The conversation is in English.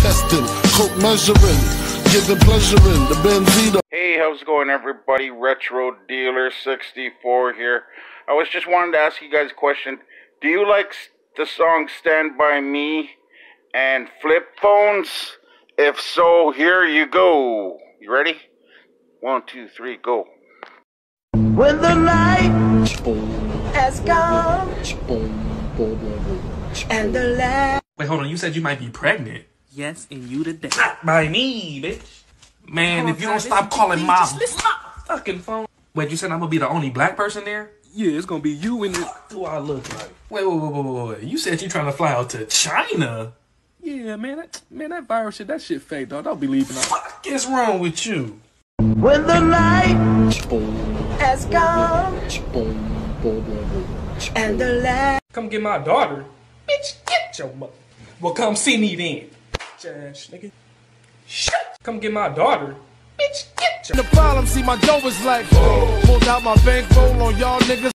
testing, coke measuring, giving pleasure in the Benzito. Hey, how's it going, everybody? Retro Dealer 64 here. I was just wanting to ask you guys a question. Do you like the song Stand By Me and Flip Phones? If so, here you go. You ready? One, two, three, go. When the night has come and the light. Wait, hold on. You said you might be pregnant. Yes, and you the day. Not by me, bitch. Man, Hold if you on, don't stop calling please, my fucking phone. Wait, you said I'm gonna be the only black person there? Yeah, it's gonna be you and the. Do I look like? Wait, wait, wait, wait, wait, wait. You said you trying to fly out to China? Yeah, man, that, man, that virus shit, that shit fake, dog. Don't believe in that. What is wrong with you? When the night has come and the light. Come get my daughter. Bitch, get your mother. Well, come see me then. Bitch ass nigga. Come get my daughter. Bitch, get your. The problem, see my dough is like, pulled out my bankroll on y'all niggas.